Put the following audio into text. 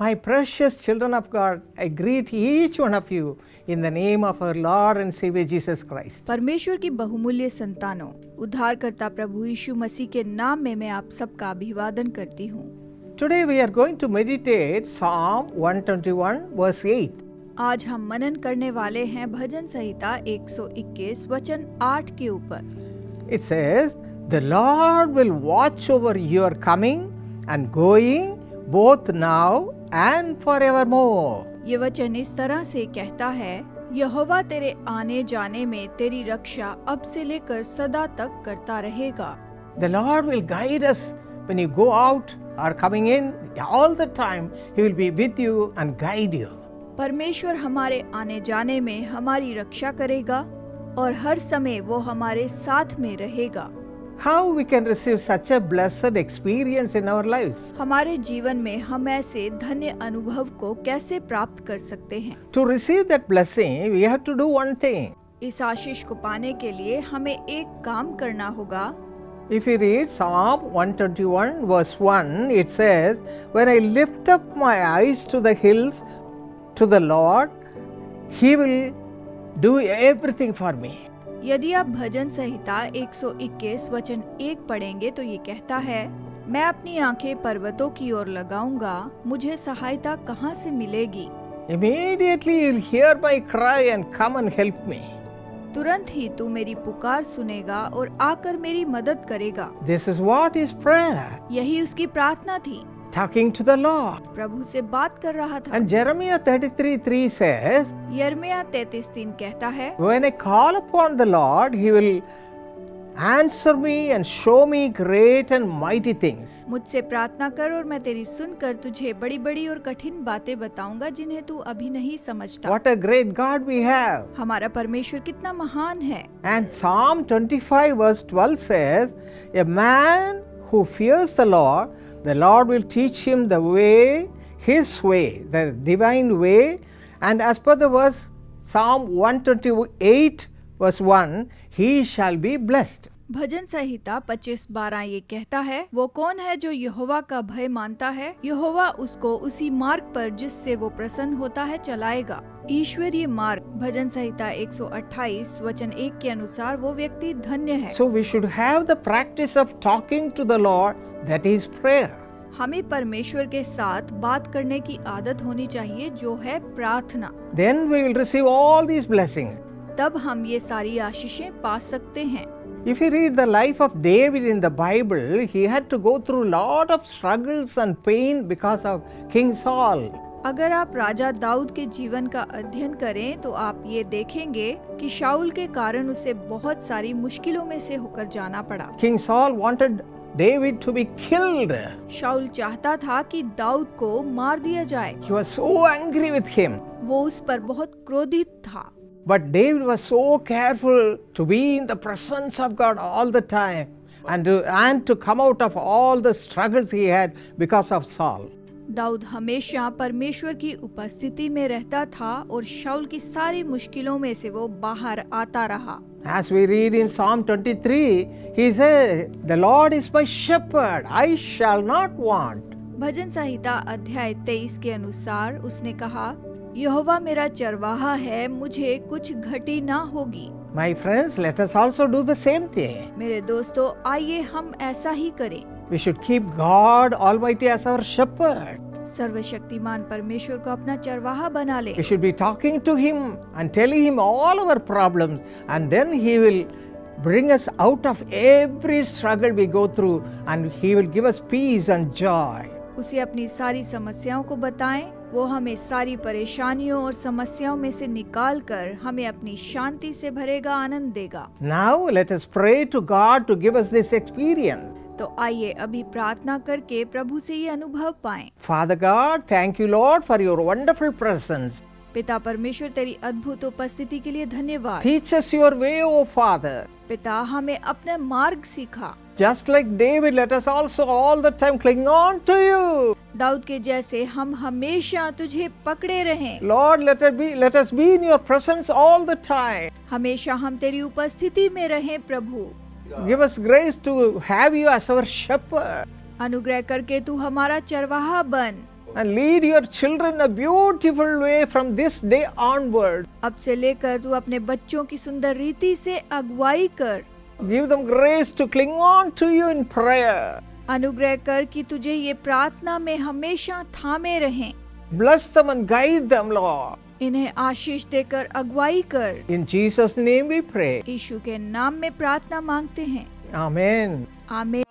My precious children of God, I greet each one of you in the name of our Lord and Savior Jesus Christ. परमेश्वर की बहुमूल्य संतानों उद्धारकर्ता प्रभु यीशु मसीह के नाम में मैं आप सबका अभिवादन करती हूँ Today we are going to meditate Psalm 121 verse 8. आज हम मनन करने वाले हैं भजन संहिता 121 वचन 8 के ऊपर It says, The Lord will watch over your coming and going both now and forever ये वचन इस तरह से कहता है यहोवा तेरे आने जाने में तेरी रक्षा अब से लेकर सदा तक करता रहेगा। The lord will guide us when you go out or coming in all the time he will be with you and guide you परमेश्वर हमारे आने जाने में हमारी रक्षा करेगा और हर समय वो हमारे साथ में रहेगा। How we can receive such a blessed experience in our lives? हमारे जीवन में हम ऐसे धन्य अनुभव को कैसे प्राप्त कर सकते हैं To receive that blessing, we have to do one thing. इस आशीष को पाने के लिए हमें एक काम करना होगा If you read Psalm 121, verse 1, it says, When I lift up my eyes to the hills, to the Lord, He will do everything for me. यदि आप भजन संहिता 121 वचन एक पढ़ेंगे तो ये कहता है मैं अपनी आँखें पर्वतों की ओर लगाऊँगा मुझे सहायता कहाँ से मिलेगी Immediately He'll hear my cry and come and help me. तुरंत ही तू मेरी पुकार सुनेगा और आकर मेरी मदद करेगा this is what is prayer. यही उसकी प्रार्थना थी Talking to the Lord. प्रभु से बात कर रहा था And Jeremiah 33 3 says, यर्मिया तैतीस तीन कहता है When I call upon the Lord, He will answer me and show me great and mighty things. मुझसे प्रार्थना कर और मैं तेरी सुनकर तुझे बड़ी बड़ी और कठिन बातें बताऊँगा जिन्हें तू अभी नहीं समझता What a great God we have. हमारा परमेश्वर कितना महान है And Psalm 25 verse 12 says, A man who fears the Lord, the lord will teach him the way his way the divine way. And as per the verse psalm 128 verse 1 he shall be blessed. भजन संहिता पच्चीस बारह ये कहता है वो कौन है जो यहोवा का भय मानता है? यहोवा उसको उसी मार्ग पर जिससे वो प्रसन्न होता है चलाएगा। ईश्वरीय मार्ग भजन संहिता 128 वचन एक के अनुसार वो व्यक्ति धन्य है। So we should have practice of talking to the lord that is prayer. हमें परमेश्वर के साथ बात करने की आदत होनी चाहिए जो है प्रार्थना Then we will receive all these blessings. तब हम ये सारी आशीषें पा सकते हैं If you read the life of David in the Bible, he had to go through lot of struggles and pain because of King Saul. अगर आप राजा दाऊद के जीवन का अध्ययन करें तो आप ये देखेंगे कि शाउल के कारण उसे बहुत सारी मुश्किलों में से होकर जाना पड़ा King Saul wanted David to be killed. Saul चाहता था कि दाऊद को मार दिया जाए He was so angry with him. वो उस पर बहुत क्रोधित था But David was so careful to be in the presence of God all the time and to, and to come out of all the struggles he had because of Saul. Dawood हमेशा परमेश्वर की उपस्थिति में रहता था और शाउल की सारी मुश्किलों में से वो बाहर आता रहा As we read in Psalm 23, he says, The Lord is my shepherd, I shall not want. भजन संहिता अध्याय 23 के अनुसार उसने कहा यहोवा मेरा चरवाहा है मुझे कुछ घटी ना होगी। My friends let also do the same thing मेरे दोस्तों आइए हम ऐसा ही करें। We should keep God almighty as our shepherd सर्वशक्तिमान परमेश्वर को अपना चरवाहा बना ले। शुड उसे अपनी सारी समस्याओं को बताएँ वो हमें सारी परेशानियों और समस्याओं में से निकाल कर हमें अपनी शांति से भरेगा आनंद देगा। Now let us pray to God to give us this experience तो आइए अभी प्रार्थना करके प्रभु से ये अनुभव पाए। Father God thank you lord for your wonderful presence पिता परमेश्वर तेरी अद्भुत उपस्थिति के लिए धन्यवाद। Teach us your way O father पिता हमें अपने मार्ग सीखा। Just like David let us also all the time cling on to you Dawood के जैसे हम हमेशा तुझे पकड़े रहें। Lord let us be let us be in your presence all the time हमेशा हम तेरी उपस्थिति में रहें प्रभु। Give us grace to have you as our shepherd अनुग्रह करके तू हमारा चरवाहा बन and lead your children a beautiful way from this day onward अब से लेकर तू अपने बच्चों की सुंदर रीति से अगुवाई कर give them grace to cling on to you in prayer अनुग्रह कर कि तुझे ये प्रार्थना में हमेशा थामे रहें bless them and guide them lord इन्हें आशीष देकर अगुवाई कर। In Jesus name we pray यीशु के नाम में प्रार्थना मांगते हैं। आमेन आमेन।